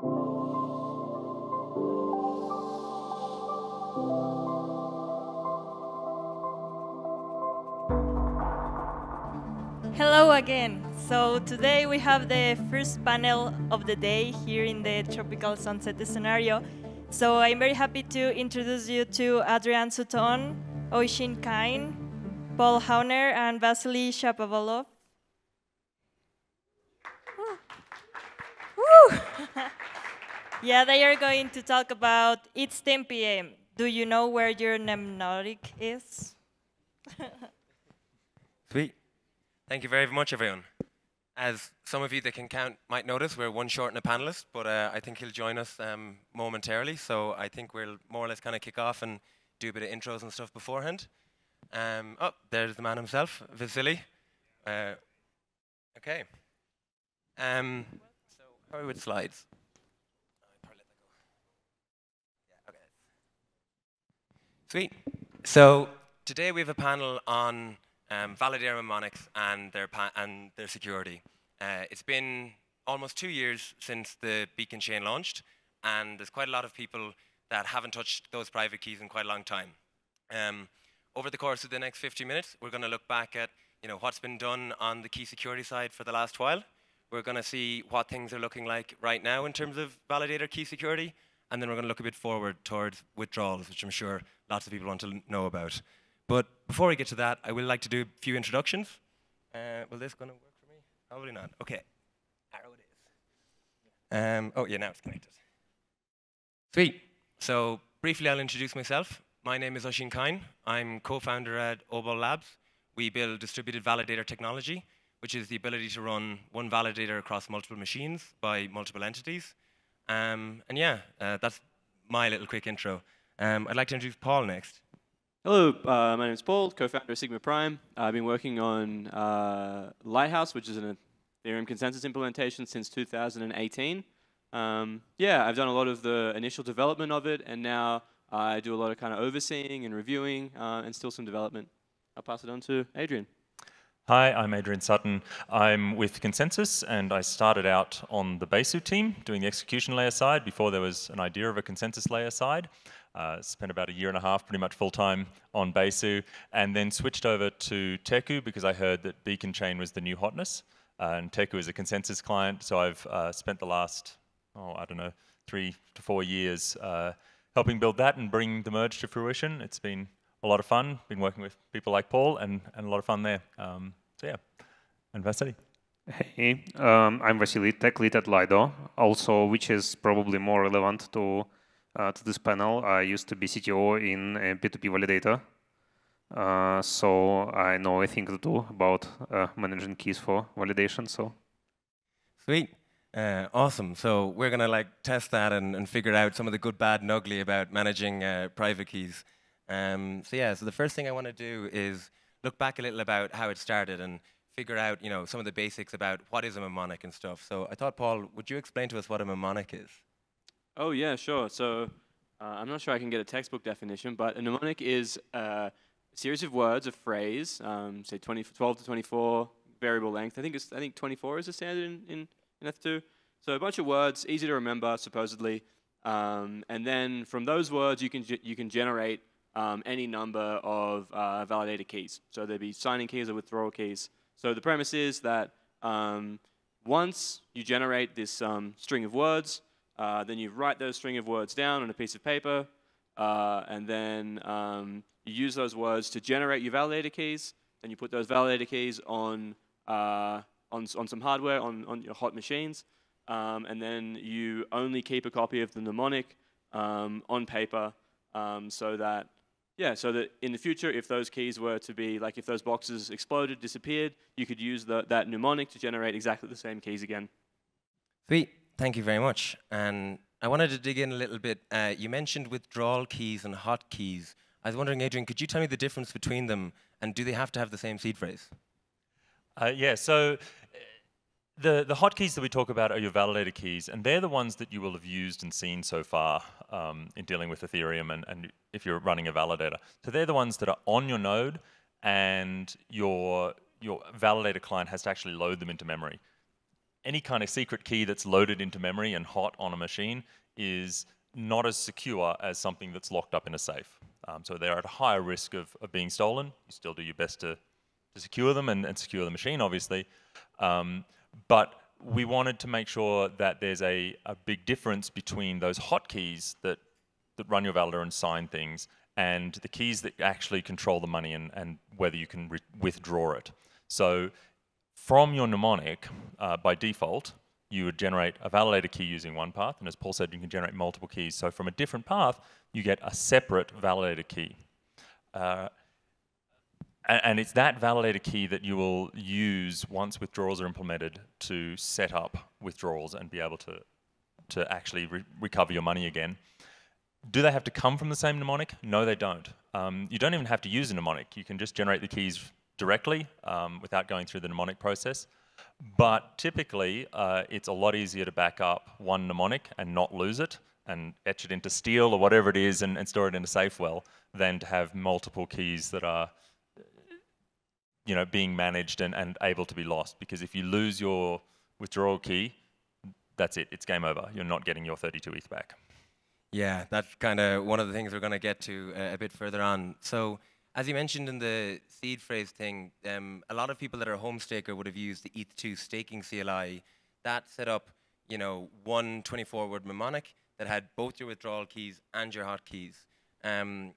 Hello again. So today we have the first panel of the day here in the Tropical Sunset scenario. So I'm very happy to introduce you to Adrian Sutton, Oisin Kyne, Paul Hauner, and Vasiliy Shapovalov. Yeah, they are going to talk about It's 10 p.m. Do you know where your mnemonic is? Sweet. Thank you very much, everyone. As some of you that can count might notice, we're one short and a panelist, but uh, I think he'll join us um, momentarily. So I think we'll more or less kind of kick off and do a bit of intros and stuff beforehand. Um, oh, there's the man himself, Vasiliy. Uh, okay. Um, so how with slides? Sweet. So today we have a panel on um, validator mnemonics and their, and their security. Uh, it's been almost two years since the Beacon chain launched, and there's quite a lot of people that haven't touched those private keys in quite a long time. Um, over the course of the next 50 minutes, we're going to look back at you know, what's been done on the key security side for the last while. We're going to see what things are looking like right now in terms of validator key security, and then we're going to look a bit forward towards withdrawals, which I'm sure lots of people want to know about. But before we get to that, I would like to do a few introductions. Uh, will this going to work for me? Probably not. Okay. Arrow it is. Um, oh, yeah, now it's connected. Sweet. So briefly, I'll introduce myself. My name is Oisin Kyne. I'm co-founder at Obol Labs. We build distributed validator technology, which is the ability to run one validator across multiple machines by multiple entities. Um, and yeah, uh, that's my little quick intro. Um, I'd like to introduce Paul next. Hello, uh, my name is Paul, co-founder of Sigma Prime. I've been working on uh, Lighthouse, which is an Ethereum consensus implementation since 2018. Um, yeah, I've done a lot of the initial development of it, and now I do a lot of kind of overseeing and reviewing, uh, and still some development. I'll pass it on to Adrian. Hi, I'm Adrian Sutton. I'm with ConsenSys, and I started out on the Besu team doing the execution layer side before there was an idea of a consensus layer side. Uh, spent about a year and a half pretty much full time on Besu, and then switched over to Teku because I heard that Beacon Chain was the new hotness. Uh, and Teku is a consensus client, so I've uh, spent the last, oh, I don't know, three to four years uh, helping build that and bring the merge to fruition. It's been a lot of fun, been working with people like Paul, and, and a lot of fun there. Um, so yeah, and Vasiliy. Hey, um, I'm Vasiliy, tech lead at Lido, also which is probably more relevant to uh, to this panel. I used to be CTO in a P2P validator. Uh, so I know a thing or two about uh, managing keys for validation. So sweet, uh, awesome. So we're gonna like test that and, and, figure out some of the good, bad, and ugly about managing uh, private keys. Um, so yeah, so the first thing I want to do is look back a little about how it started and figure out, you know, some of the basics about what is a mnemonic and stuff. So I thought, Paul, would you explain to us what a mnemonic is? Oh, yeah, sure. So uh, I'm not sure I can get a textbook definition, but a mnemonic is a series of words, a phrase, um, say 20, 12 to 24 variable length. I think it's, I think 24 is the standard in, in, in Eth2. So a bunch of words, easy to remember, supposedly. Um, and then from those words, you can, you can generate um, any number of uh, validator keys. So there'd be signing keys or withdrawal keys. So the premise is that um, once you generate this um, string of words, uh, then you write those string of words down on a piece of paper, uh, and then um, you use those words to generate your validator keys. Then you put those validator keys on, uh, on, on some hardware, on, on your hot machines, um, and then you only keep a copy of the mnemonic um, on paper um, so that yeah, so that in the future, if those keys were to be, like if those boxes exploded, disappeared, you could use the, that mnemonic to generate exactly the same keys again. Sweet. Thank you very much. And I wanted to dig in a little bit. Uh, you mentioned withdrawal keys and hot keys. I was wondering, Adrian, could you tell me the difference between them, and do they have to have the same seed phrase? Uh, yeah, so the, the hotkeys that we talk about are your validator keys, and they're the ones that you will have used and seen so far um, in dealing with Ethereum and, and if you're running a validator. So they're the ones that are on your node, and your, your validator client has to actually load them into memory any kind of secret key that's loaded into memory and hot on a machine is not as secure as something that's locked up in a safe. Um, so they're at a higher risk of, of being stolen. You still do your best to, to secure them and, and secure the machine, obviously. Um, but we wanted to make sure that there's a, a big difference between those hotkeys that, that run your validator and sign things and the keys that actually control the money and, and whether you can withdraw it. So from your mnemonic, uh, by default, you would generate a validator key using one path, and as Paul said, you can generate multiple keys. So from a different path, you get a separate validator key. Uh, and, and it's that validator key that you will use once withdrawals are implemented to set up withdrawals and be able to, to actually re recover your money again. Do they have to come from the same mnemonic? No, they don't. Um, you don't even have to use a mnemonic. You can just generate the keys directly um, without going through the mnemonic process. But typically, uh, it's a lot easier to back up one mnemonic and not lose it and etch it into steel or whatever it is and, and store it in a safe well than to have multiple keys that are you know, being managed and, and able to be lost. Because if you lose your withdrawal key, that's it. It's game over. You're not getting your 32 ETH back. Yeah, that's kind of one of the things we're going to get to uh, a bit further on. So, as you mentioned in the seed phrase thing, um, a lot of people that are home staker would have used the ETH2 staking CLI. That set up, you know, one 24-word mnemonic that had both your withdrawal keys and your hotkeys. Um,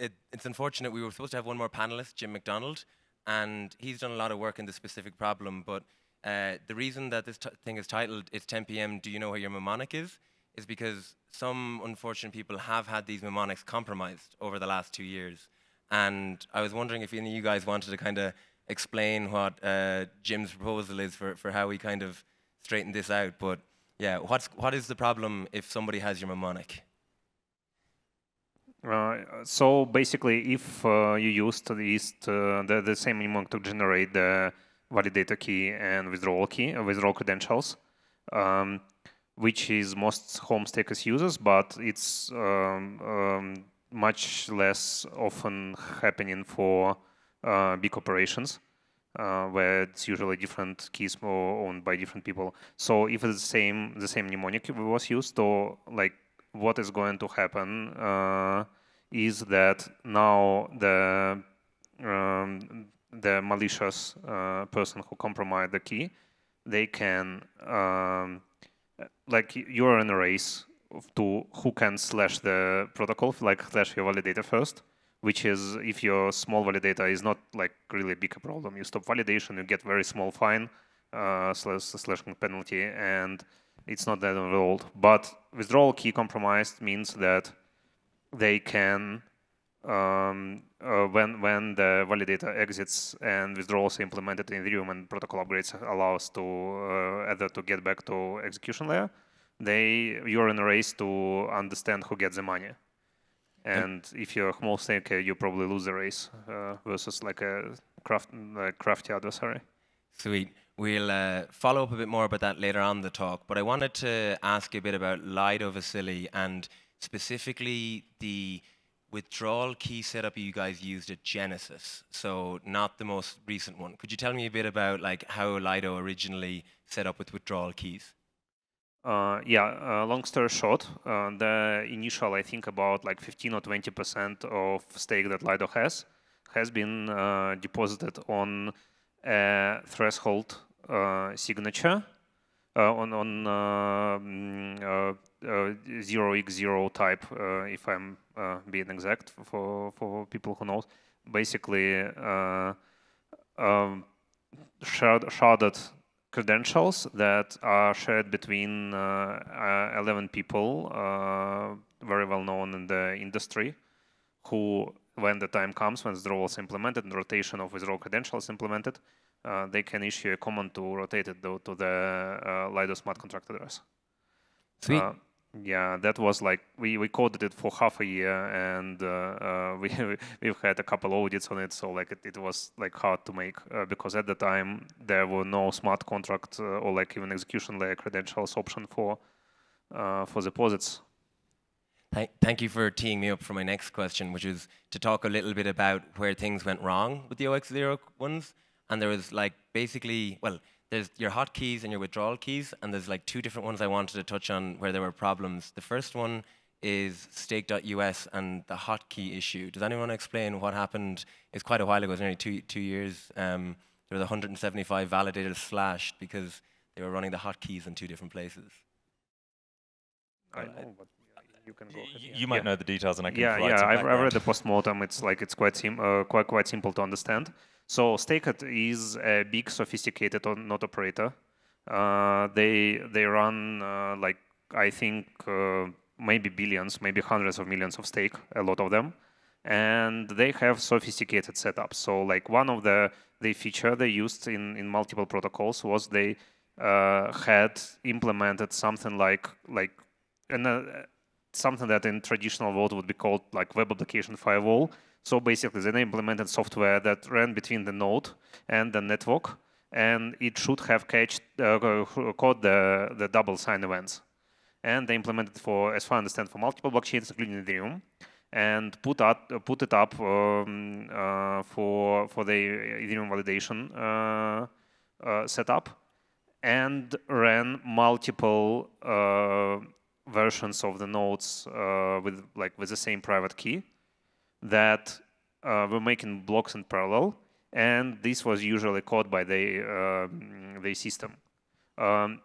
it, it's unfortunate we were supposed to have one more panelist, Jim McDonald, and he's done a lot of work in this specific problem. But uh, the reason that this thing is titled "It's 10 p.m. Do you know where your mnemonic is?" is because some unfortunate people have had these mnemonics compromised over the last two years. And I was wondering if any of you guys wanted to kind of explain what uh, Jim's proposal is for, for how we kind of straighten this out. But yeah, what's, what is the problem if somebody has your mnemonic? Uh, so basically, if uh, you used uh, the, the same mnemonic to generate the validator key and withdrawal key, uh, withdrawal credentials, um, which is most home stakers uses, but it's um, um, much less often happening for uh, big operations. Where it's usually different keys owned by different people. So if it's the same the same mnemonic was used, or like what is going to happen uh, is that now the um, the malicious uh, person who compromised the key, they can um, like you're in a race to who can slash the protocol, like slash your validator first, which is if your small validator is not like really big a problem, you stop validation, you get very small fine uh, slash slashing penalty, and it's not that involved. But withdrawal key compromised means that they can, um, uh, when when the validator exits and withdrawals implemented in Ethereum and protocol upgrades allows to uh, either to get back to execution layer, they you're in a race to understand who gets the money. And if you're a small staker, you probably lose the race uh, versus like a craft, like crafty adversary. Sweet. We'll uh, follow up a bit more about that later on the talk, but I wanted to ask you a bit about Lido Vasiliy and specifically the withdrawal key setup you guys used at Genesis, so not the most recent one. Could you tell me a bit about like how Lido originally set up with withdrawal keys? Uh, yeah, uh, long story short, uh, the initial, I think about like 15 or 20% of stake that Lido has, has been uh, deposited on a threshold signature on on um, uh, zero x zero type, if I'm being exact for for people who know. Basically, um, shard sharded credentials that are shared between uh, 11 people, uh, very well known in the industry, who, when the time comes, when withdrawal is implemented and rotation of withdrawal credentials implemented, uh, they can issue a command to rotate it though to the uh, Lido smart contract address. Sweet. Uh, yeah, that was like we, we coded it for half a year, and uh, uh, we we've had a couple audits on it. So like it, it was like hard to make uh, because at the time there were no smart contract or like even execution layer credentials option for for deposits. Thank, thank you for teeing me up for my next question, which is to talk a little bit about where things went wrong with the 0x0 ones and there was like basically, well, there's your hotkeys and your withdrawal keys, and there's like two different ones I wanted to touch on where there were problems. The first one is Staked.us and the hotkey issue. Does anyone explain what happened? It's quite a while ago, it was nearly two, two years. Um, there was 175 validators slashed because they were running the hotkeys in two different places. I you can go. ahead, You, yeah. you might Yeah. know the details, and I can yeah, yeah. some I've, I've read the postmortem. It's like it's quite sim- uh, quite quite simple to understand. So Staked is a big, sophisticated on- node operator. Uh, they they run uh, like I think uh, maybe billions, maybe hundreds of millions of stake, a lot of them, and they have sophisticated setups. So like one of the the feature they used in in multiple protocols was they uh, had implemented something like like an, uh, something that in traditional world would be called like web application firewall. So basically, they implemented software that ran between the node and the network, and it should have catched, uh, caught the, the double sign events. And they implemented for, as far as I understand, for multiple blockchains, including Ethereum, and put up, uh, put it up um, uh, for for the Ethereum validation uh, uh, setup, and ran multiple uh, versions of the nodes uh, with like with the same private key that uh, were making blocks in parallel, and this was usually caught by the um, the system. Um,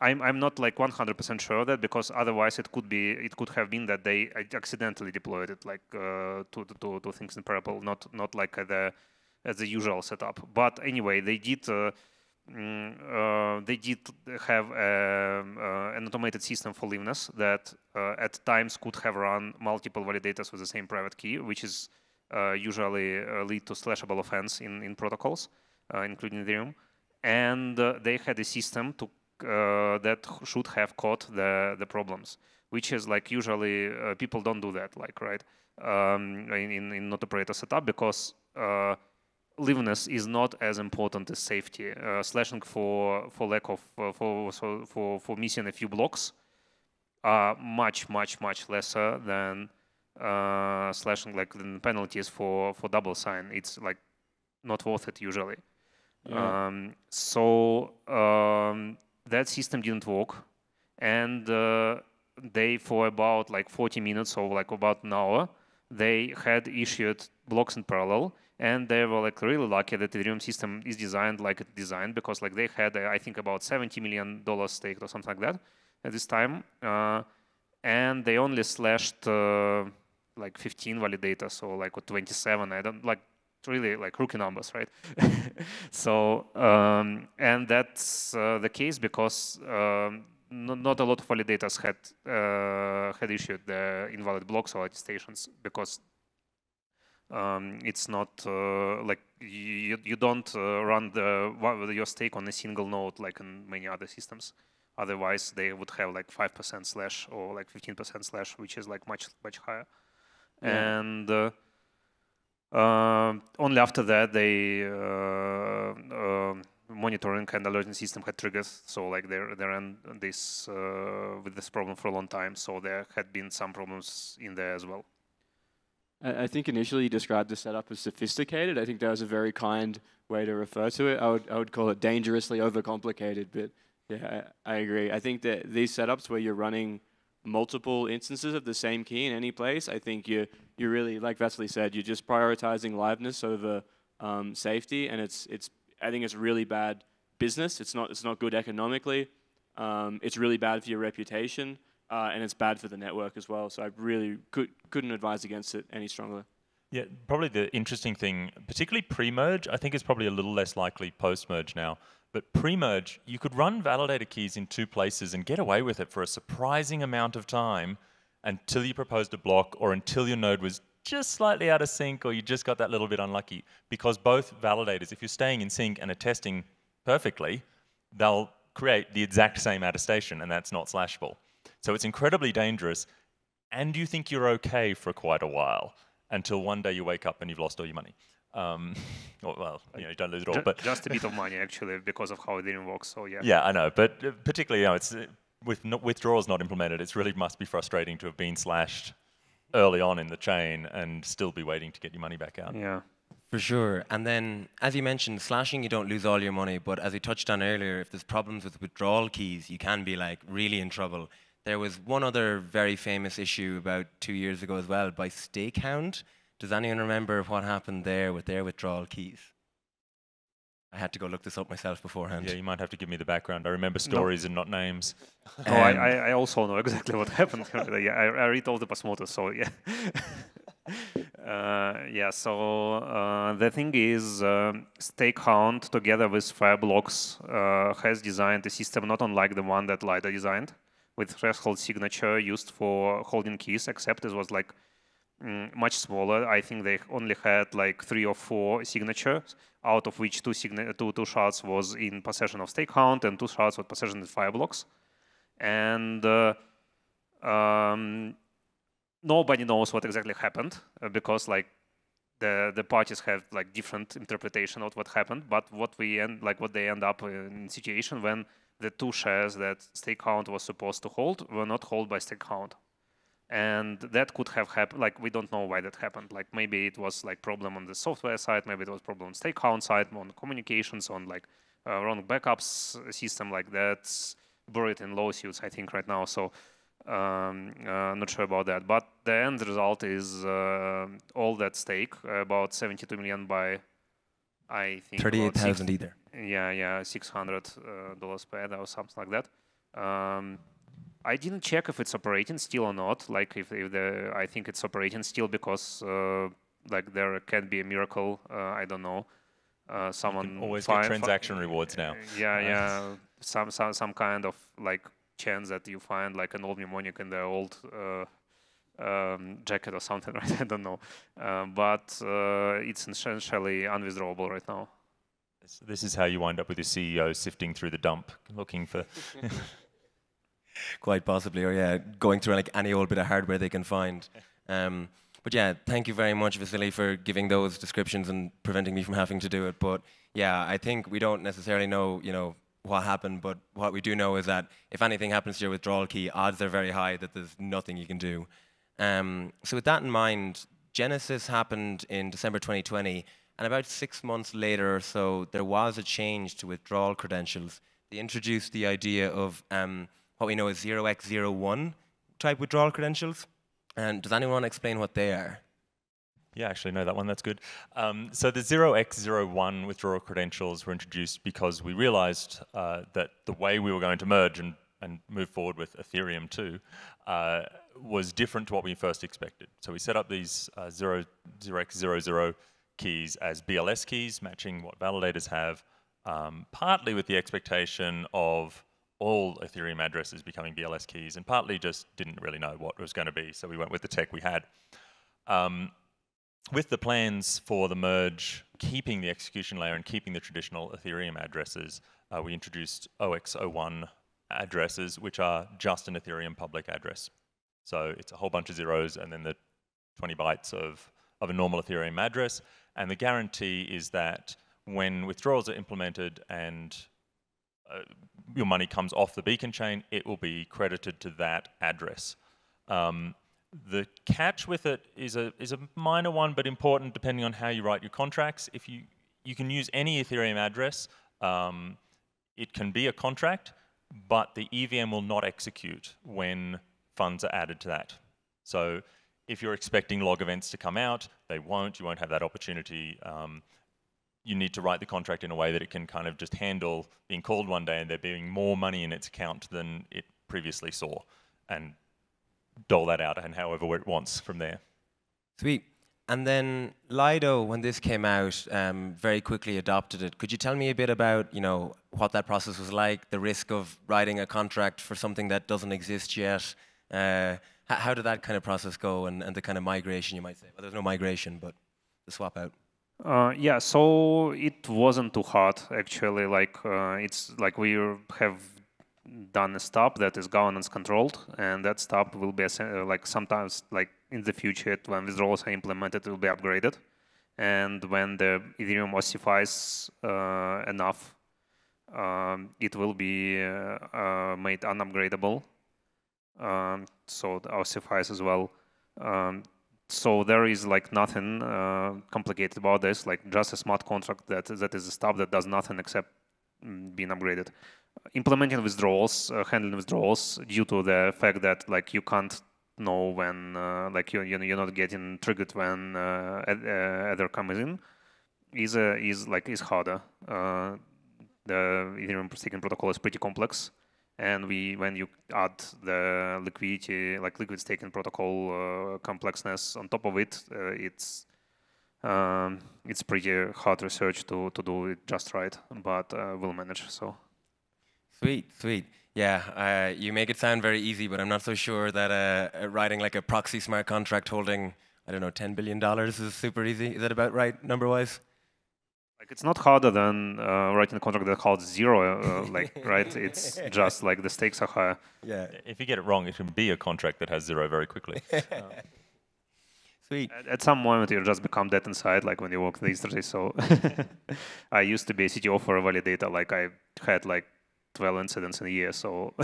I'm I'm not like 100% sure of that because otherwise it could be it could have been that they accidentally deployed it like uh, to, to to things in parallel, not not like uh, the as the usual setup. But anyway, they did. Uh, they did have um, uh, an automated system for liveness that uh, at times could have run multiple validators with the same private key, which is uh, usually uh, lead to slashable offense in, in protocols, uh, including Ethereum. And they had a system to that should have caught the the problems, which is like usually people don't do that, like right um, in in, not operator setup because liveness is not as important as safety. Uh, slashing for for lack of uh, for so for for missing a few blocks are much much much lesser than uh, slashing like the penalties for for double sign. It's like not worth it usually. Yeah. Um, so um, that system didn't work, and uh, they for about like 40 minutes or like about an hour, they had issued blocks in parallel, and they were like really lucky that the Ethereum system is designed like designed because like they had uh, I think about 70 million dollars staked or something like that at this time, uh, and they only slashed uh, like 15 validators or like or 27. I don't like really like rookie numbers, right? so um, and that's uh, the case because um, not, a lot of validators had uh, had issued the invalid blocks or attestations because um, it's not uh, like you, you don't uh, run the your stake on a single node like in many other systems. Otherwise, they would have like five percent slash or like fifteen percent slash, which is like much much higher. Yeah. And uh, um, only after that they uh, um monitoring and alerting system had triggers. So like they they ran this uh, with this problem for a long time. So there had been some problems in there as well. I think initially you described the setup as sophisticated. I think that was a very kind way to refer to it. I would, I would call it dangerously overcomplicated, but yeah, I, I agree. I think that these setups where you're running multiple instances of the same key in any place, I think you you really, like Vasiliy said, you're just prioritizing liveness over um, safety, and it's it's. I think it's really bad business. It's not it's not good economically. Um, it's really bad for your reputation, uh, and it's bad for the network as well. So I really could, couldn't advise against it any strongly. Yeah, probably the interesting thing, particularly pre-merge, I think is probably a little less likely post-merge now. But pre-merge, you could run validator keys in two places and get away with it for a surprising amount of time until you proposed a block or until your node was just slightly out of sync or you just got that little bit unlucky. Because both validators, if you're staying in sync and attesting perfectly, they'll create the exact same attestation and that's not slashable. So it's incredibly dangerous and you think you're okay for quite a while until one day you wake up and you've lost all your money. Um, well, you know, you don't lose it all, Ju- but just a bit of money actually because of how it didn't work. So yeah. yeah, I know. But uh, particularly, you know, it's uh, with no, withdrawals not implemented. It's really must be frustrating to have been slashed early on in the chain and still be waiting to get your money back out. Yeah. For sure. And then, as you mentioned, slashing, you don't lose all your money. But as we touched on earlier, if there's problems with withdrawal keys, you can be like really in trouble. There was one other very famous issue about two years ago as well by Stakehound. Does anyone remember what happened there with their withdrawal keys? I had to go look this up myself beforehand. Yeah, you might have to give me the background. I remember stories no. and not names. oh, I, I, also know exactly what happened. yeah, I, I read all the Postmortem, so yeah. uh, yeah, so uh, the thing is, uh, Stakehound together with Fireblocks uh, has designed a system not unlike the one that Lido designed, with threshold signature used for holding keys, except it was like mm, much smaller. I think they only had like three or four signatures, out of which two, two, two shards was in possession of Stakehound and two shards were possession of Fireblocks. And uh, um, nobody knows what exactly happened uh, because like the the parties have like different interpretation of what happened. But what we end like what they end up in situation when the two shares that Stakehound was supposed to hold were not held by Stakehound. And that could have happened like we don't know why that happened. Like maybe it was like problem on the software side maybe it was problem on Stakehound side on communications on like uh, wrong backups system like that's buried in lawsuits i think right now. So um, uh, not sure about that. But the end result is uh, all that stake about 72 million by i think 38000 either yeah yeah 600 uh, dollars per head or something like that um, I didn't check if it's operating still or not. Like if, if the, I think it's operating still because uh, like there can be a miracle. Uh, I don't know. Uh, someone always get transaction rewards now. Yeah, yeah. some some some kind of like chance that you find like an old mnemonic in the old uh, um, jacket or something, right? I don't know. Uh, but uh, it's essentially unwithdrawable right now. This is how you wind up with your CEO sifting through the dump, looking for. Quite possibly, or yeah, going through like any old bit of hardware they can find. Um, but yeah, thank you very much, Vasiliy, for giving those descriptions and preventing me from having to do it. But yeah, I think we don't necessarily know, you know, what happened, but what we do know is that if anything happens to your withdrawal key, odds are very high that there's nothing you can do. Um, so with that in mind, Genesis happened in December 2020, and about six months later or so, there was a change to withdrawal credentials. They introduced the idea of um, what we know as 0x01 type withdrawal credentials. And does anyone explain what they are? Yeah, actually, no, that one, that's good. Um, so the 0x01 withdrawal credentials were introduced because we realized uh, that the way we were going to merge and, and move forward with Ethereum too uh, was different to what we first expected. So we set up these uh, 0, 0x00 keys as BLS keys, matching what validators have, um, partly with the expectation of all Ethereum addresses becoming BLS keys, and partly just didn't really know what was going to be, so we went with the tech we had. Um, with the plans for the merge, keeping the execution layer and keeping the traditional Ethereum addresses, uh, we introduced 0x01 addresses, which are just an Ethereum public address. So it's a whole bunch of zeros and then the 20 bytes of, of a normal Ethereum address. And the guarantee is that when withdrawals are implemented and uh, your money comes off the beacon chain, it will be credited to that address. Um, the catch with it is a, is a minor one, but important depending on how you write your contracts. If you, you can use any Ethereum address, um, it can be a contract, but the EVM will not execute when funds are added to that. So if you're expecting log events to come out, they won't. You won't have that opportunity. Um, you need to write the contract in a way that it can kind of just handle being called one day and there being more money in its account than it previously saw and dole that out and however it wants from there. Sweet. And then Lido, when this came out, um, very quickly adopted it. Could you tell me a bit about, you know, what that process was like, the risk of writing a contract for something that doesn't exist yet? Uh, how did that kind of process go and, and the kind of migration, you might say? Well, there's no migration, but the swap out. Uh, yeah, so it wasn't too hard actually. Like uh, it's like we have done a stop that is governance controlled, and that stop will be like sometimes like in the future when withdrawals are implemented, it will be upgraded, and when the Ethereum ossifies uh, enough, um, it will be uh, uh, made unupgradable. Um, so the ossifies as well. Um, so there is like nothing uh, complicated about this, like just a smart contract that that is a stuff that does nothing except mm, being upgraded. Implementing withdrawals, uh, handling withdrawals, due to the fact that like you can't know when uh, like you you're not getting triggered when uh, uh comes in, is uh, is like is harder. Uh, the Ethereum staking protocol is pretty complex and we when you add the liquidity like liquid staking protocol uh, complexness on top of it uh, it's um, it's pretty hard research to to do it just right but uh, we'll manage so. Sweet sweet. Yeah uh, you make it sound very easy but i'm not so sure that uh, uh, writing like a proxy smart contract holding i don't know 10 billion dollars is super easy. Is that about right number wise like it's not harder than uh, writing a contract that holds zero, uh, like right? It's just like the stakes are higher. Yeah. If you get it wrong, it can be a contract that has zero very quickly. Sweet. At, at, some moment, you just become dead inside, like when you walk the history. So I used to be a CTO for a validator. Like I had like 12 incidents in a year. So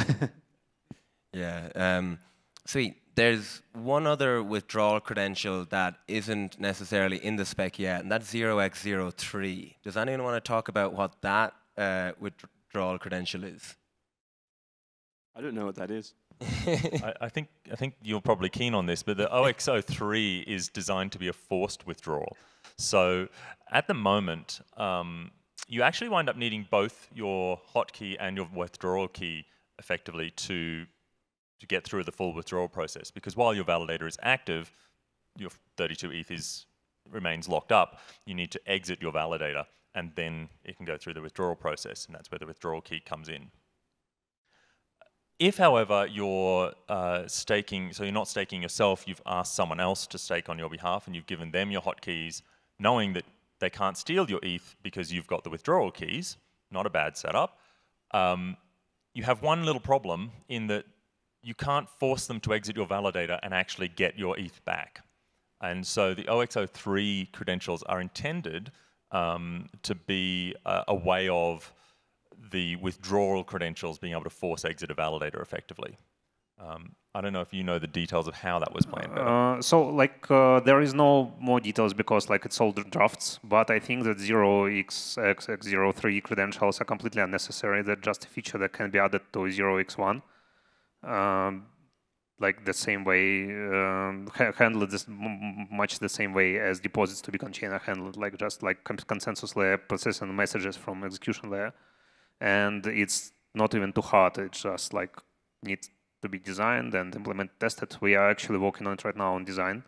yeah. Um, sweet there's one other withdrawal credential that isn't necessarily in the spec yet, and that's 0x03. Does anyone want to talk about what that uh, withdrawal credential is? I don't know what that is. I, I, think I think you're probably keen on this, but the 0x03 is designed to be a forced withdrawal. So at the moment, um, you actually wind up needing both your hotkey and your withdrawal key effectively to to get through the full withdrawal process. Because while your validator is active, your 32 ETH is, remains locked up. You need to exit your validator, and then it can go through the withdrawal process, and that's where the withdrawal key comes in. If, however, you're uh, staking, so you're not staking yourself, you've asked someone else to stake on your behalf, and you've given them your hotkeys, knowing that they can't steal your ETH because you've got the withdrawal keys, not a bad setup. Um, you have one little problem in that you can't force them to exit your validator and actually get your ETH back. And so the 0x03 credentials are intended um, to be a, a, way of the withdrawal credentials being able to force exit a validator effectively. Um, I don't know if you know the details of how that was planned. Uh, so, like, uh, there is no more details because, like, it's all drafts. But I think that 0x03 credentials are completely unnecessary. They're just a feature that can be added to 0x1 um, like the same way um, ha handled this much the same way as deposits to be are handled, like just like consensus layer processing messages from execution layer, and it's not even too hard. It's just like needs to be designed and implemented, tested. We are actually working on it right now on design.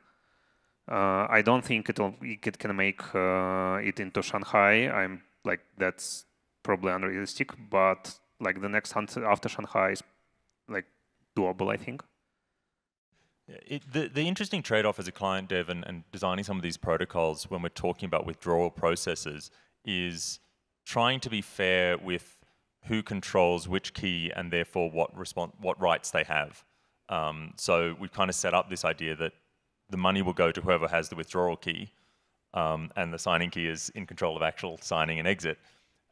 Uh, I don't think it'll it can make uh, it into Shanghai. I'm like that's probably unrealistic, but like the next hunt after Shanghai is doable, I think. It, the, the interesting trade-off as a client dev and, and designing some of these protocols when we're talking about withdrawal processes is trying to be fair with who controls which key and therefore what respons- what rights they have. Um, so we've kind of set up this idea that the money will go to whoever has the withdrawal key, um, and the signing key is in control of actual signing and exit.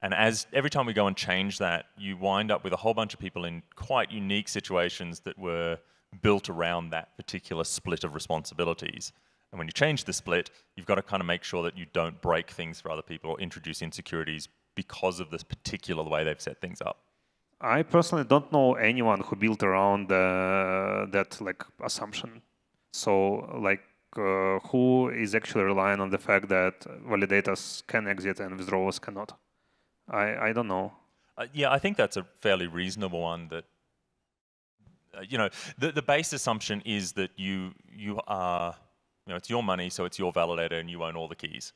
And as every time we go and change that, you wind up with a whole bunch of people in quite unique situations that were built around that particular split of responsibilities. And when you change the split, you've got to kind of make sure that you don't break things for other people or introduce insecurities because of this particular way they've set things up. I personally don't know anyone who built around uh, that like assumption. So like uh, who is actually relying on the fact that validators can exit and withdrawals cannot? I, I don't know. Uh, yeah, I think that's a fairly reasonable one. That uh, you know, the the base assumption is that you you are, you know, it's your money, so it's your validator, and you own all the keys.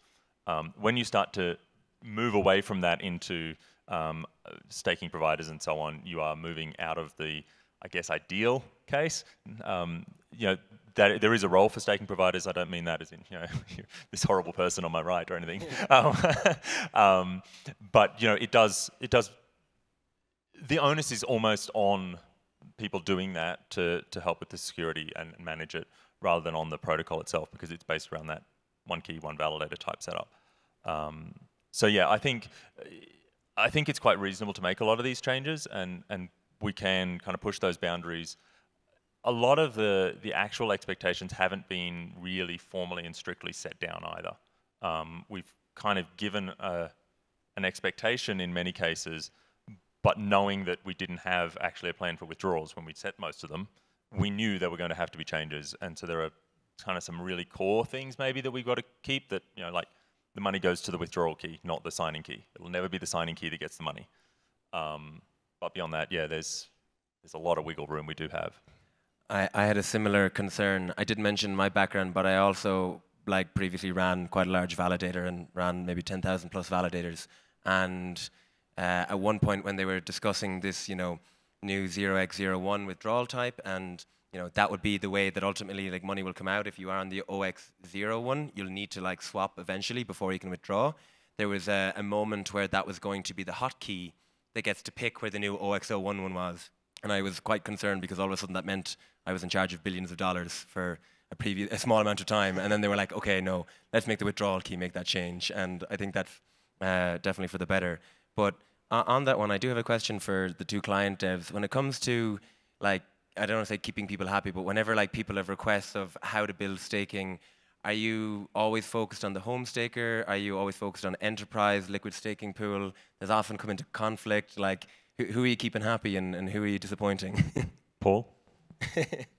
Um, when you start to move away from that into um, staking providers and so on, you are moving out of the, I guess, ideal case. Um, you know, that there is a role for staking providers. I don't mean that as in you know this horrible person on my right or anything. um, um, but you know it does it does. The onus is almost on people doing that to to help with the security and manage it, rather than on the protocol itself because it's based around that one key one validator type setup. Um, so yeah, I think I think it's quite reasonable to make a lot of these changes, and and we can kind of push those boundaries a lot of the, the actual expectations haven't been really formally and strictly set down either. Um, we've kind of given a, an expectation in many cases, but knowing that we didn't have actually a plan for withdrawals when we set most of them, we knew there were going to have to be changes. And so there are kind of some really core things maybe that we've got to keep that, you know, like the money goes to the withdrawal key, not the signing key. It'll never be the signing key that gets the money. Um, but beyond that, yeah, there's, there's a lot of wiggle room we do have. I, I had a similar concern. I did mention my background, but I also, like previously, ran quite a large validator and ran maybe 10,000 plus validators. And uh, at one point, when they were discussing this, you know, new 0x01 withdrawal type, and you know that would be the way that ultimately like money will come out. If you are on the 0x01, you'll need to like swap eventually before you can withdraw. There was a, a moment where that was going to be the hotkey that gets to pick where the new 0x01 one was. And I was quite concerned because all of a sudden that meant I was in charge of billions of dollars for a, previous, a small amount of time. And then they were like, okay, no, let's make the withdrawal key make that change. And I think that's uh, definitely for the better. But uh, on that one, I do have a question for the two client devs. When it comes to like, I don't want to say keeping people happy, but whenever like people have requests of how to build staking, are you always focused on the home staker? Are you always focused on enterprise liquid staking pool? There's often come into conflict. Like, who, who are you keeping happy and, and who are you disappointing? Paul?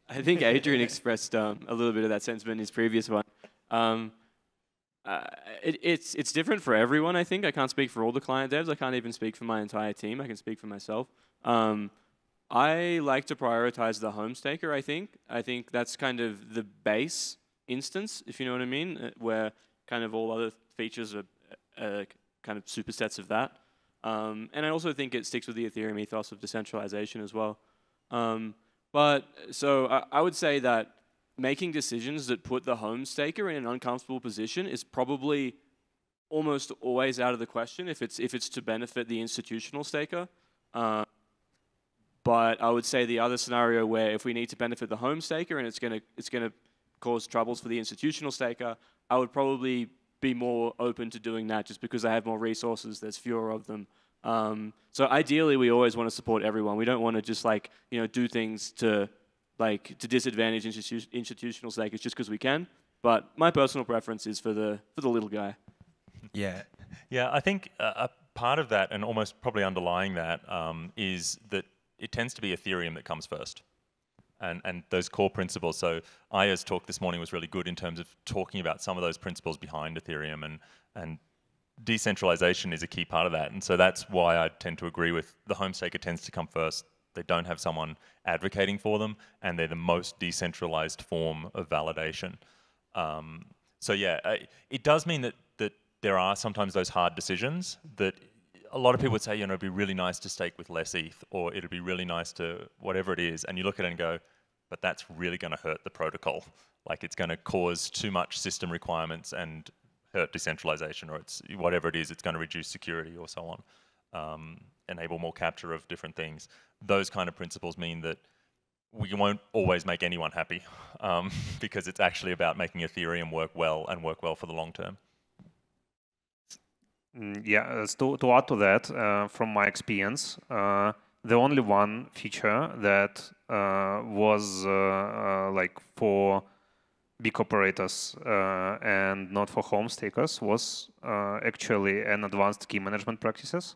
I think Adrian expressed um, a little bit of that sentiment in his previous one. Um, uh, it, it's it's different for everyone. I think I can't speak for all the client devs. I can't even speak for my entire team. I can speak for myself. Um, I like to prioritize the home staker. I think I think that's kind of the base instance, if you know what I mean, uh, where kind of all other features are uh, kind of supersets of that. Um, and I also think it sticks with the Ethereum ethos of decentralization as well. Um, but so I, I, would say that making decisions that put the home staker in an uncomfortable position is probably almost always out of the question if it's if it's to benefit the institutional staker. Uh, but I would say the other scenario where if we need to benefit the home staker and it's gonna it's gonna cause troubles for the institutional staker, I would probably be more open to doing that just because they have more resources, there's fewer of them. Um, so ideally, we always want to support everyone. We don't want to just like you know do things to like to disadvantage institu institutional stakers just because we can. But my personal preference is for the for the little guy. Yeah, yeah. I think uh, a part of that, and almost probably underlying that, um, is that it tends to be Ethereum that comes first and, and those core principles. So Aya's talk this morning was really good in terms of talking about some of those principles behind Ethereum and, and decentralization is a key part of that. And so that's why I tend to agree with the home staker tends to come first. They don't have someone advocating for them, and they're the most decentralized form of validation. Um, so yeah, it does mean that that there are sometimes those hard decisions that a lot of people would say, you know, it'd be really nice to stake with less ETH, or it'd be really nice to whatever it is, and you look at it and go, but that's really going to hurt the protocol. Like it's going to cause too much system requirements and hurt decentralization, or it's whatever it is, it's going to reduce security or so on, um, enable more capture of different things. Those kind of principles mean that we won't always make anyone happy um, because it's actually about making Ethereum work well and work well for the long term. Mm, yeah, uh, to, to add to that, uh, from my experience, uh, the only one feature that uh, was uh, uh, like for big operators and not for home stakers was actually an advanced key management practices.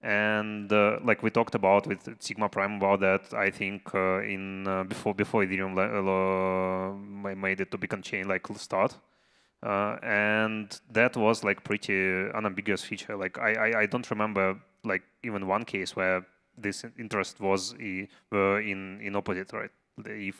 And like we talked about with Sigma Prime about that, I think in before before Ethereum made it to be chain like start. Uh, and that was like pretty unambiguous feature. Like I, I, I, don't remember like even one case where this interest was were in in opposite, right? If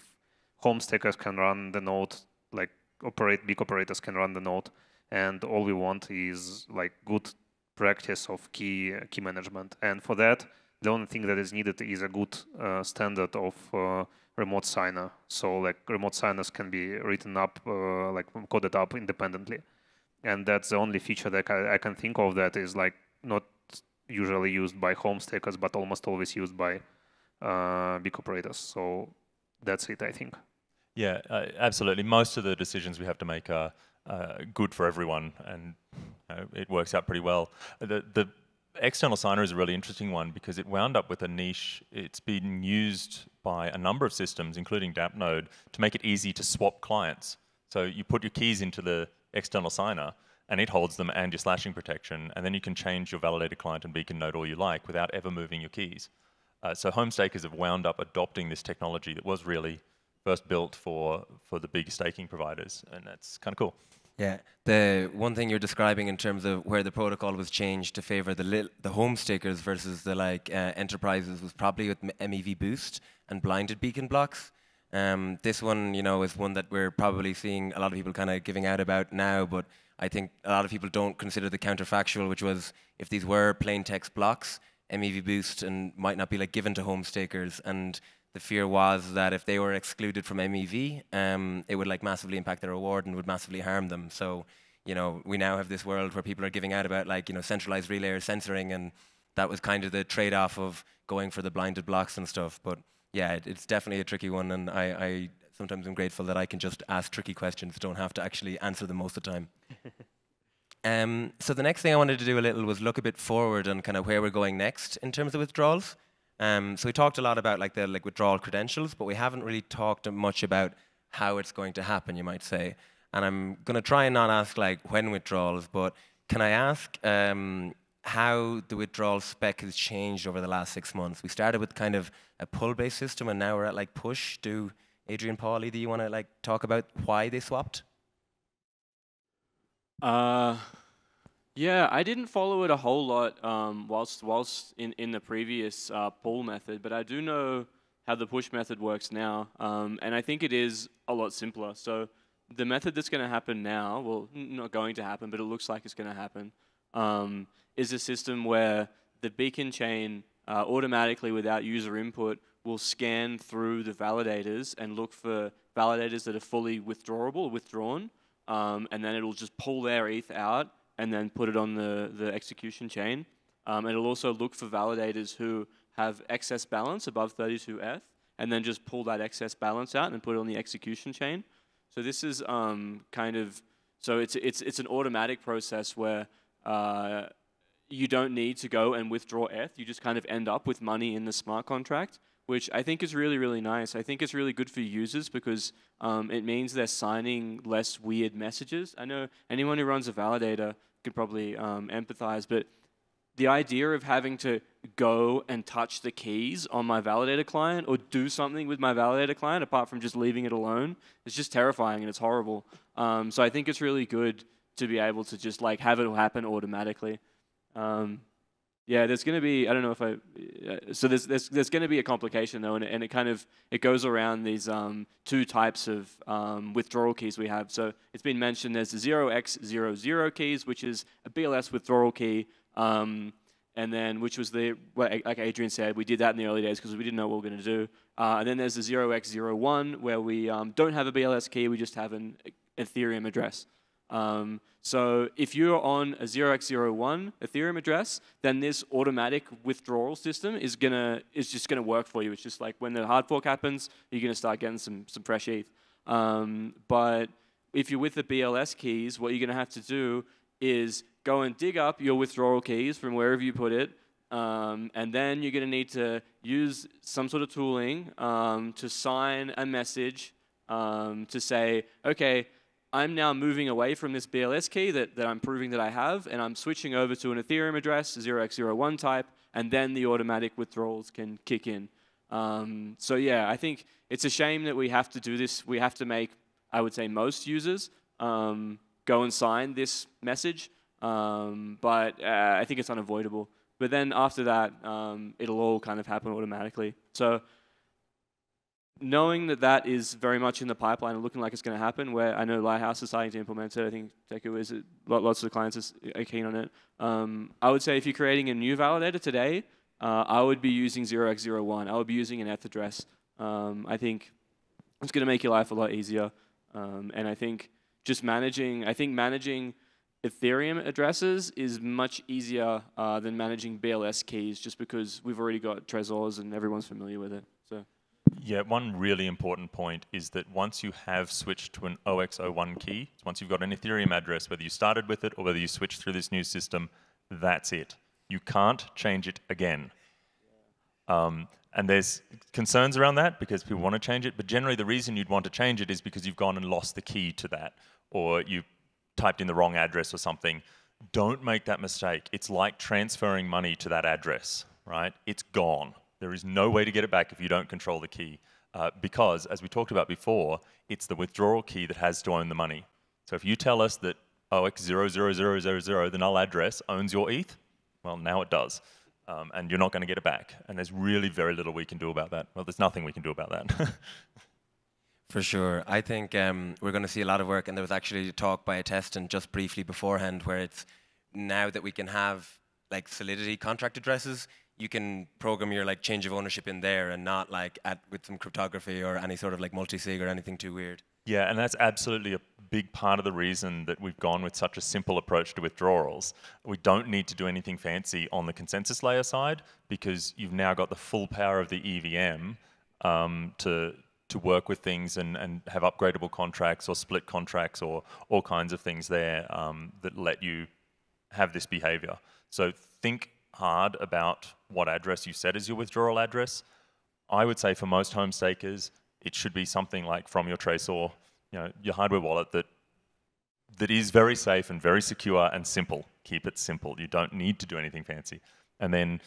home stakers can run the node, like operate big operators can run the node, and all we want is like good practice of key key management. And for that, the only thing that is needed is a good uh, standard of uh, remote signer. So like remote signers can be written up, uh, like coded up independently. And that's the only feature that I, I, can think of that is like not usually used by home stakers, but almost always used by uh, big operators. So that's it, I think. Yeah, uh, absolutely. Most of the decisions we have to make are uh, good for everyone, and it works out pretty well. The, the external signer is a really interesting one because it wound up with a niche. It's been used by a number of systems, including Dappnode, to make it easy to swap clients. So you put your keys into the external signer, and it holds them and your slashing protection, and then you can change your validated client and beacon node all you like without ever moving your keys. Uh, so home stakers have wound up adopting this technology that was really first built for, for the big staking providers, and that's kind of cool. Yeah, the one thing you're describing in terms of where the protocol was changed to favor the the home stakers versus the like uh, enterprises was probably with MEV boost and blinded beacon blocks. Um, this one, you know, is one that we're probably seeing a lot of people kind of giving out about now, but I think a lot of people don't consider the counterfactual, which was if these were plain text blocks, MEV boost and might not be like given to home stakers and the fear was that if they were excluded from MEV, um, it would like massively impact their reward and would massively harm them. So, you know, we now have this world where people are giving out about like, you know, centralized relayer censoring and that was kind of the trade-off of going for the blinded blocks and stuff. But yeah, it, it's definitely a tricky one and I, I sometimes am grateful that I can just ask tricky questions, don't have to actually answer them most of the time. um, so the next thing I wanted to do a little was look a bit forward on kind of where we're going next in terms of withdrawals. Um, so we talked a lot about like the like withdrawal credentials, but we haven't really talked much about how it's going to happen. You might say, and I'm going to try and not ask like when withdrawals, but can I ask um, how the withdrawal spec has changed over the last six months? We started with kind of a pull-based system, and now we're at like push. Do Adrian, Paul, do you want to like talk about why they swapped? Uh, yeah, I didn't follow it a whole lot um, whilst whilst in in the previous uh, pull method, but I do know how the push method works now, um, and I think it is a lot simpler. So the method that's going to happen now, well, not going to happen, but it looks like it's going to happen, um, is a system where the beacon chain uh, automatically, without user input, will scan through the validators and look for validators that are fully withdrawable, withdrawn, um, and then it'll just pull their ETH out and then put it on the, the execution chain. Um, it'll also look for validators who have excess balance above 32 ETH, and then just pull that excess balance out and put it on the execution chain. So this is um, kind of, so it's, it's, it's an automatic process where uh, you don't need to go and withdraw ETH. You just kind of end up with money in the smart contract, which I think is really, really nice. I think it's really good for users because um, it means they're signing less weird messages. I know anyone who runs a validator could probably um, empathize, but the idea of having to go and touch the keys on my validator client or do something with my validator client apart from just leaving it alone is just terrifying and it's horrible. Um, so I think it's really good to be able to just like have it happen automatically. Um, yeah, there's going to be I don't know if I so there's there's, there's going to be a complication though, and it, and it kind of it goes around these um, two types of um, withdrawal keys we have. So it's been mentioned there's the 0x00 keys, which is a BLS withdrawal key, um, and then which was the like Adrian said, we did that in the early days because we didn't know what we were going to do. Uh, and then there's the 0x01 where we um, don't have a BLS key, we just have an Ethereum address. Um, so if you're on a 0x01 Ethereum address, then this automatic withdrawal system is gonna is just gonna work for you. It's just like when the hard fork happens, you're gonna start getting some some fresh ETH. Um, but if you're with the BLS keys, what you're gonna have to do is go and dig up your withdrawal keys from wherever you put it, um, and then you're gonna need to use some sort of tooling um, to sign a message um, to say, okay I'm now moving away from this BLS key that, that I'm proving that I have, and I'm switching over to an Ethereum address, 0x01 type, and then the automatic withdrawals can kick in. Um, so yeah, I think it's a shame that we have to do this. We have to make, I would say, most users um, go and sign this message, um, but uh, I think it's unavoidable. But then after that, um, it'll all kind of happen automatically. So knowing that that is very much in the pipeline and looking like it's going to happen, where I know Lighthouse is starting to implement it. I think Teku is. Lots of the clients are keen on it. Um, I would say if you're creating a new validator today, uh, I would be using 0x01. I would be using an ETH address. Um, I think it's going to make your life a lot easier. Um, and I think just managing, I think managing Ethereum addresses is much easier uh, than managing BLS keys, just because we've already got Trezors and everyone's familiar with it. Yeah, one really important point is that once you have switched to an 0x01 key, once you've got an Ethereum address, whether you started with it or whether you switched through this new system, that's it. You can't change it again. Um, and there's concerns around that because people want to change it, but generally the reason you'd want to change it is because you've gone and lost the key to that, or you typed in the wrong address or something. Don't make that mistake. It's like transferring money to that address, right? It's gone. There is no way to get it back if you don't control the key. Uh, because, as we talked about before, it's the withdrawal key that has to own the money. So if you tell us that 0x00000, the null address, owns your ETH, well, now it does. Um, and you're not going to get it back. And there's really very little we can do about that. Well, there's nothing we can do about that. For sure. I think um, we're going to see a lot of work, and there was actually a talk by Attestant just briefly beforehand where it's now that we can have like Solidity contract addresses, you can program your like change of ownership in there and not like at with some cryptography or any sort of like multi-sig or anything too weird. Yeah, and that's absolutely a big part of the reason that we've gone with such a simple approach to withdrawals. We don't need to do anything fancy on the consensus layer side because you've now got the full power of the EVM um, to to work with things and, and have upgradable contracts or split contracts or all kinds of things there um, that let you have this behavior. So think hard about what address you set as your withdrawal address. I would say for most home stakers, it should be something like from your Trezor, you know, your hardware wallet that that is very safe and very secure and simple. Keep it simple. You don't need to do anything fancy. And then,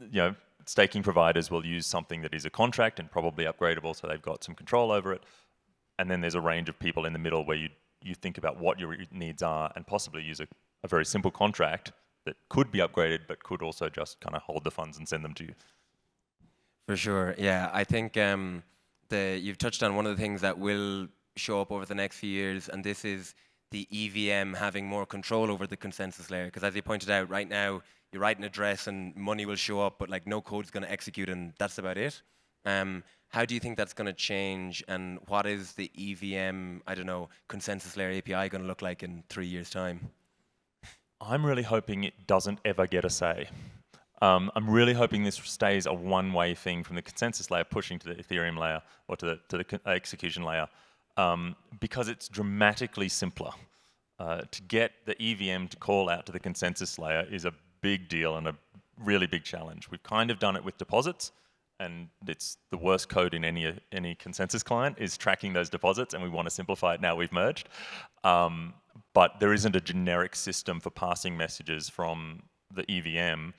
you know, staking providers will use something that is a contract and probably upgradable, so they've got some control over it. And then there's a range of people in the middle where you you think about what your needs are and possibly use a, a very simple contract that could be upgraded, but could also just kind of hold the funds and send them to you. For sure, yeah. I think um, the, you've touched on one of the things that will show up over the next few years, and this is the EVM having more control over the consensus layer. Because as you pointed out, right now you write an address and money will show up, but like no code is going to execute, and that's about it. Um, how do you think that's going to change, and what is the EVM, I don't know, consensus layer API going to look like in three years' time? I'm really hoping it doesn't ever get a say. Um, I'm really hoping this stays a one-way thing from the consensus layer pushing to the Ethereum layer or to the, to the execution layer um, because it's dramatically simpler. Uh, to get the EVM to call out to the consensus layer is a big deal and a really big challenge. We've kind of done it with deposits, and it's the worst code in any any consensus client is tracking those deposits, and we want to simplify it now we've merged. Um, but there isn't a generic system for passing messages from the EVM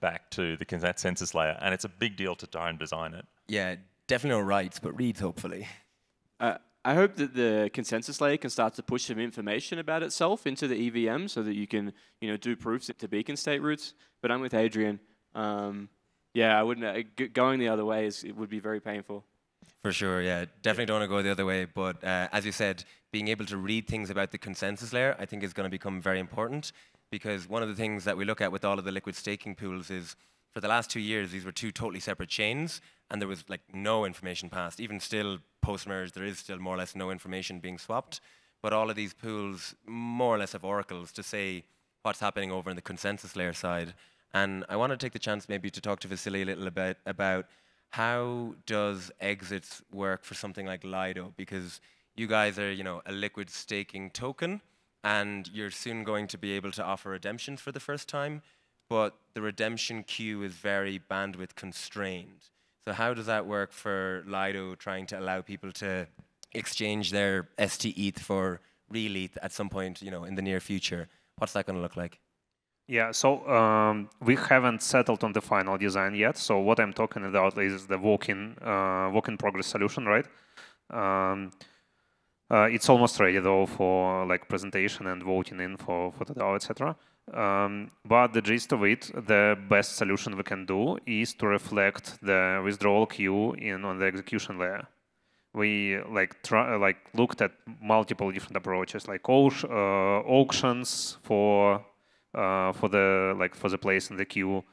back to the consensus layer, and it's a big deal to try and design it. Yeah, definitely no writes, but reads hopefully. Uh, I hope that the consensus layer can start to push some information about itself into the EVM so that you can, you know, do proofs to beacon state roots. But I'm with Adrian. Um, yeah, I wouldn't. Uh, going the other way is it would be very painful. For sure, yeah. Definitely don't want to go the other way. But uh, as you said, being able to read things about the consensus layer, I think is going to become very important because one of the things that we look at with all of the liquid staking pools is for the last two years, these were two totally separate chains, and there was like no information passed. Even still, post-merge, there is still more or less no information being swapped. But all of these pools more or less have oracles to say what's happening over in the consensus layer side. And I want to take the chance maybe to talk to Vasiliy a little bit about how does exits work for something like Lido? Because you guys are, you know, a liquid staking token, and you're soon going to be able to offer redemptions for the first time but the redemption queue is very bandwidth constrained. So how does that work for Lido trying to allow people to exchange their ST for real ETH at some point, you know, in the near future? What's that going to look like? Yeah, so um, we haven't settled on the final design yet. So what I'm talking about is the work-in uh, work progress solution, right? Um, uh, it's almost ready though for like presentation and voting in for for the DAO, etc. Um, but the gist of it, the best solution we can do is to reflect the withdrawal queue in on the execution layer. We like try, like looked at multiple different approaches, like au uh, auctions for for the like for the place in the queue,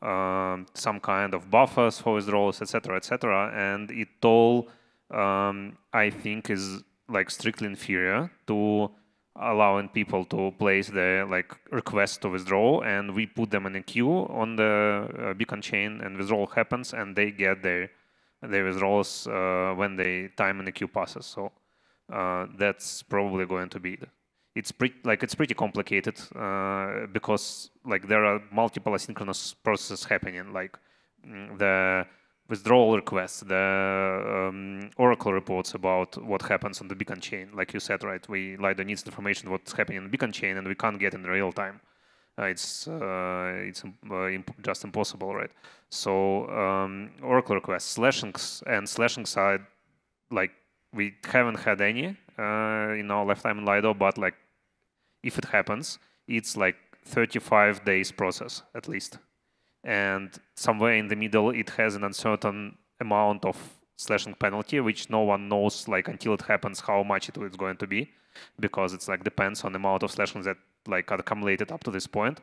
um, some kind of buffers for withdrawals, etc., etc. And it all, um, I think, is like strictly inferior to allowing people to place the like request to withdraw and we put them in a queue on the uh, beacon chain and withdrawal happens and they get their their withdrawals uh, when the time in the queue passes so uh, that's probably going to be it's pretty like it's pretty complicated uh, because like there are multiple asynchronous processes happening, like mm, the withdrawal requests, the um, Oracle reports about what happens on the beacon chain. Like you said, right? We Lido needs information what's happening in the beacon chain, and we can't get in real time. Uh, it's uh, it's uh, imp just impossible, right? So um, Oracle requests, slashings, and slashings are like we haven't had any uh, in our lifetime in Lido, but like if it happens, it's like 35 days process at least. And somewhere in the middle, it has an uncertain amount of slashing penalty, which no one knows like until it happens how much it is going to be, because it's like depends on the amount of slashing that like accumulated up to this point.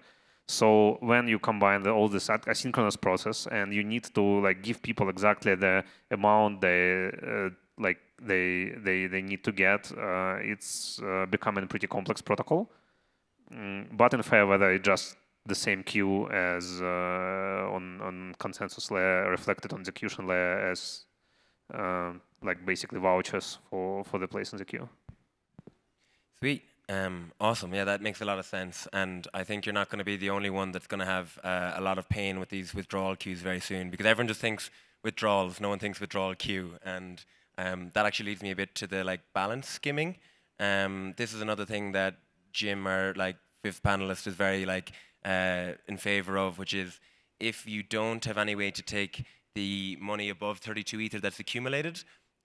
So when you combine the, all this asynchronous process and you need to like give people exactly the amount they uh, like they they they need to get, uh, it's uh, becoming a pretty complex protocol. Mm, but in fair weather, it just the same queue as uh, on on consensus layer reflected on execution layer as um, like basically vouchers for for the place in the queue. Sweet. Um, awesome. Yeah, that makes a lot of sense. And I think you're not going to be the only one that's going to have uh, a lot of pain with these withdrawal queues very soon because everyone just thinks withdrawals. No one thinks withdrawal queue. And um, that actually leads me a bit to the like balance skimming. Um, this is another thing that Jim, our like fifth panelist, is very like uh, in favor of, which is if you don't have any way to take the money above 32 ether that's accumulated,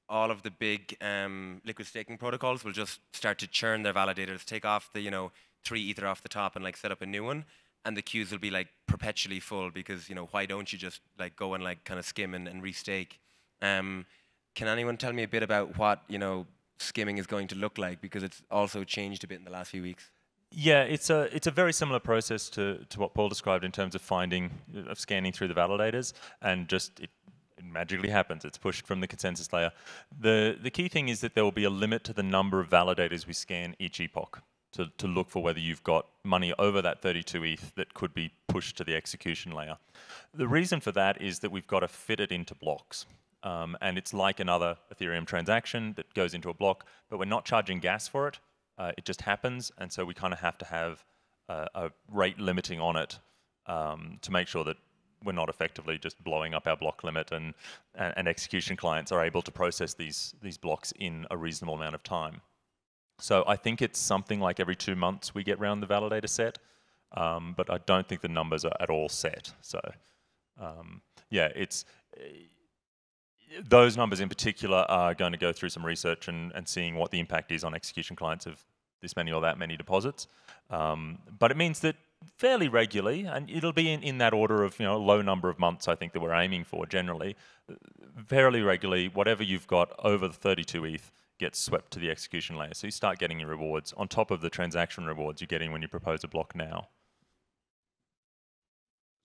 all of the big um, liquid staking protocols will just start to churn their validators, take off the you know three ether off the top and like set up a new one, and the queues will be like perpetually full because you know why don't you just like go and like kind of skim and, and restake? Um, can anyone tell me a bit about what you know skimming is going to look like because it's also changed a bit in the last few weeks? Yeah, it's a it's a very similar process to, to what Paul described in terms of finding of scanning through the validators and just it, it magically happens. It's pushed from the consensus layer. The the key thing is that there will be a limit to the number of validators we scan each epoch to, to look for whether you've got money over that 32 ETH that could be pushed to the execution layer. The reason for that is that we've got to fit it into blocks. Um, and it's like another Ethereum transaction that goes into a block, but we're not charging gas for it. Uh, it just happens, and so we kind of have to have a, a rate limiting on it um, to make sure that we're not effectively just blowing up our block limit and, and, and, execution clients are able to process these, these blocks in a reasonable amount of time. So I think it's something like every two months we get round the validator set, um, but I don't think the numbers are at all set. So um, yeah, it's those numbers in particular are going to go through some research and, and seeing what the impact is on execution clients of this many or that many deposits. Um, but it means that fairly regularly, and it'll be in, in that order of you know a low number of months I think that we're aiming for generally, fairly regularly, whatever you've got over the 32 ETH gets swept to the execution layer. So you start getting your rewards on top of the transaction rewards you're getting when you propose a block now.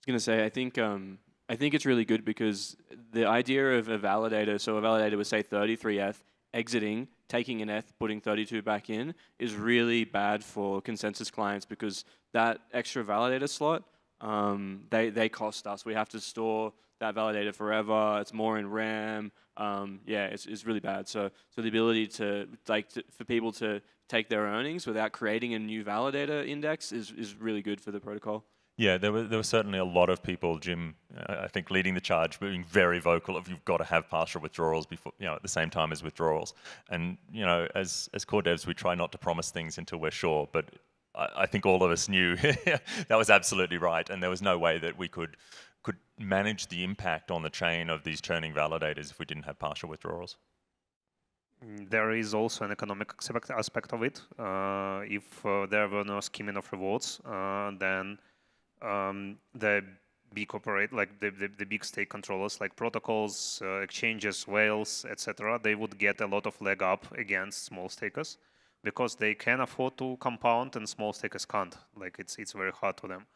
I was going to say, I think um, I think it's really good because the idea of a validator, so a validator would say 33 ETH, exiting, taking an ETH, putting 32 back in, is really bad for consensus clients because that extra validator slot, um, they, they cost us. We have to store that validator forever. It's more in RAM. Um, yeah, it's, it's really bad. So, so the ability to, like, to, for people to take their earnings without creating a new validator index is, is really good for the protocol. Yeah, there were, there were certainly a lot of people, Jim, uh, I think, leading the charge, being very vocal of you've got to have partial withdrawals before, you know, at the same time as withdrawals. And, you know, as, as core devs, we try not to promise things until we're sure, but I, I think all of us knew that was absolutely right, and there was no way that we could could manage the impact on the chain of these churning validators if we didn't have partial withdrawals. Mm, there is also an economic aspect of it. Uh, if uh, there were no skimming of rewards, uh, then um, the big operate like the, the, the, big stake controllers like protocols, uh, exchanges, whales, etc. They would get a lot of leg up against small stakers because they can afford to compound and small stakers can't. Like it's it's very hard to them.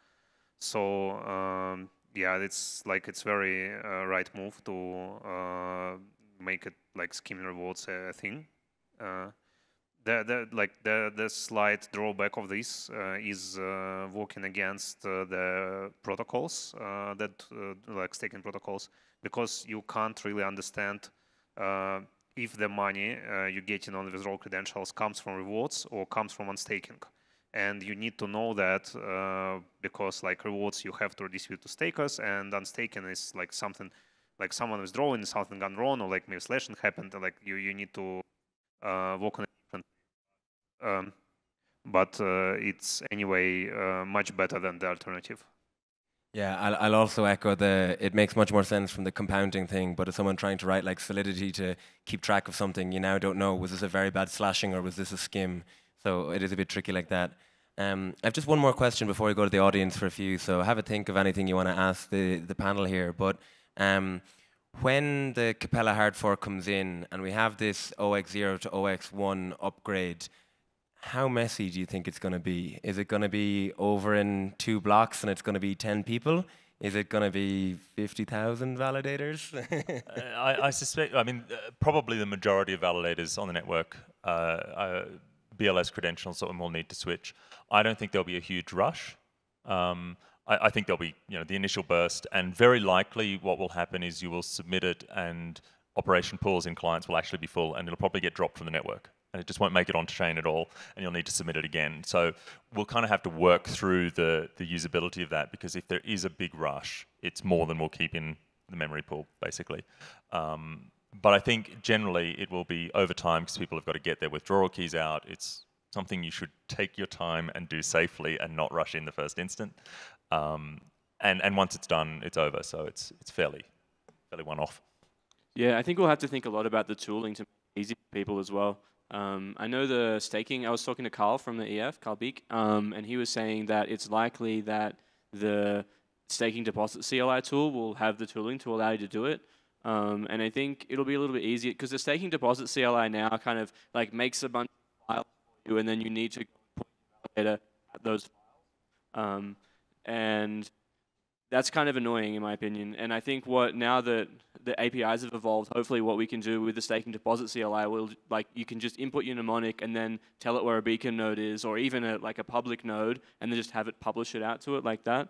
So um, yeah, it's like it's very uh, right move to uh, make it like skimming rewards a thing. The, the like the the slight drawback of this uh, is uh, working against uh, the protocols uh, that uh, like staking protocols because you can't really understand uh, if the money you're getting on withdrawal credentials comes from rewards or comes from unstaking. And you need to know that because like rewards you have to distribute to stakers and unstaking is like something like someone withdrawing something gone wrong or like maybe slashing happened like you, you need to uh, work on um, but uh, it's anyway uh, much better than the alternative. Yeah, I'll, I'll, also echo the. It makes much more sense from the compounding thing. But as someone trying to write like Solidity to keep track of something, you now don't know was this a very bad slashing or was this a skim. So it is a bit tricky like that. Um, I've just one more question before we go to the audience for a few. So have a think of anything you want to ask the the panel here. But um, when the Capella hard fork comes in and we have this 0x0 to 0x1 upgrade how messy do you think it's going to be? Is it going to be over in two blocks and it's going to be 10 people? Is it going to be 50,000 validators? uh, I, I, suspect, I mean, uh, probably the majority of validators on the network, uh, uh BLS credentials, of will need to switch. I don't think there'll be a huge rush. Um, I, I, think there'll be, you know, the initial burst, and very likely what will happen is you will submit it and operation pools in clients will actually be full, and it'll probably get dropped from the network and it just won't make it onto chain at all, and you'll need to submit it again. So we'll kind of have to work through the, the usability of that because if there is a big rush, it's more than we'll keep in the memory pool, basically. Um, but I think generally it will be over time because people have got to get their withdrawal keys out. It's something you should take your time and do safely and not rush in the first instant. Um, and, and once it's done, it's over. So it's, it's fairly, fairly one-off. Yeah, I think we'll have to think a lot about the tooling to make it easy for people as well. Um, I know the staking, I was talking to Carl from the EF, Carl Beek, um, and he was saying that it's likely that the staking deposit CLI tool will have the tooling to allow you to do it. Um, and I think it'll be a little bit easier because the staking deposit CLI now kind of like makes a bunch of files for you, and then you need to put data at those files. Um, and that's kind of annoying in my opinion. And I think what now that the APIs have evolved, hopefully what we can do with the staking deposit CLI will like you can just input your mnemonic and then tell it where a beacon node is, or even a, like a public node, and then just have it publish it out to it like that.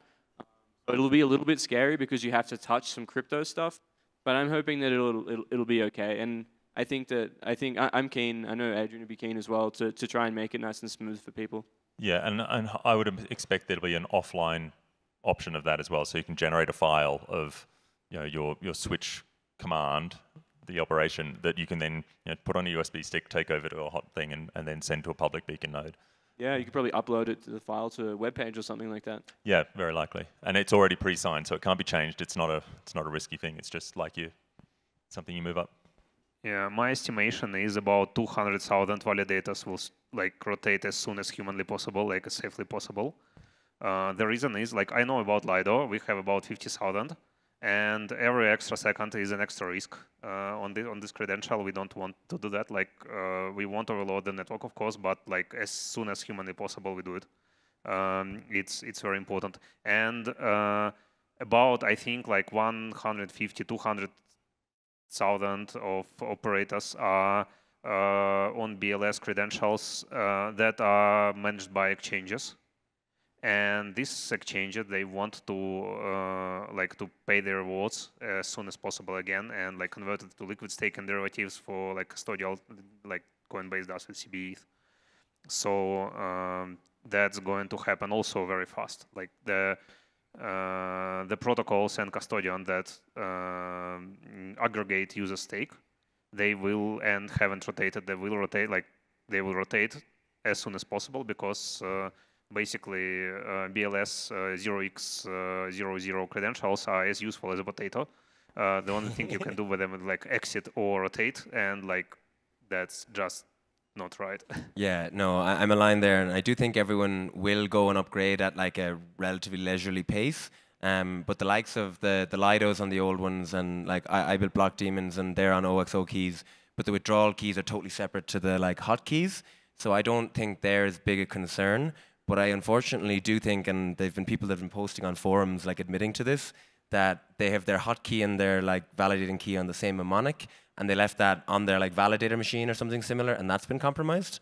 So it'll be a little bit scary because you have to touch some crypto stuff, but I'm hoping that it'll it'll, it'll be okay. And I think that I think I, am keen. I know Adrian would be keen as well to to try and make it nice and smooth for people. Yeah, and and I would expect there'll be an offline option of that as well. So you can generate a file of you know, your, your switch command, the operation that you can then you know, put on a USB stick, take over to a hot thing, and, and then send to a public beacon node. Yeah, you could probably upload it to the file to a web page or something like that. Yeah, very likely. And it's already pre-signed, so it can't be changed. It's not a it's not a risky thing. It's just like you something you move up. Yeah, my estimation is about 200,000 validators will like rotate as soon as humanly possible, like as safely possible. Uh, the reason is like I know about Lido, we have about 50,000 and every extra second is an extra risk uh, on, this, on this credential. We don't want to do that. Like uh, we want to overload the network, of course, but like as soon as humanly possible, we do it. Um, it's it's very important. And uh, about I think like 150, 200,000 of operators are uh, on BLS credentials that are managed by exchanges and this exchange they want to uh, like to pay their rewards as soon as possible again and like convert it to liquid stake and derivatives for like custodial like Coinbase does with CBETH. So um, that's going to happen also very fast. Like the uh, the protocols and custodian that uh, aggregate user stake, they will and haven't rotated. They will rotate like they will rotate as soon as possible because uh, basically uh, BLS 0x00 uh, credentials are as useful as a potato. Uh, the only thing you can do with them is like exit or rotate, and like that's just not right. yeah, no, I, am aligned there, and I do think everyone will go and upgrade at like a relatively leisurely pace. Um, but the likes of the the Lidos on the old ones, and like I, I built Blockdaemons, and they're on 0x0 keys, but the withdrawal keys are totally separate to the like hotkeys. So I don't think they're as big a concern. But I unfortunately do think, and there've been people that have been posting on forums like admitting to this, that they have their hotkey and their like validating key on the same mnemonic, and they left that on their like validator machine or something similar, and that's been compromised.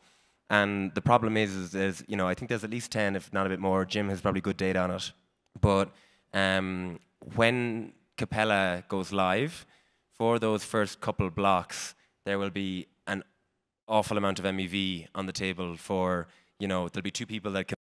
And the problem is, is, is, you know, I think there's at least 10, if not a bit more. Jim has probably good data on it. But um, when Capella goes live, for those first couple blocks, there will be an awful amount of MEV on the table for, you know, there'll be two people that can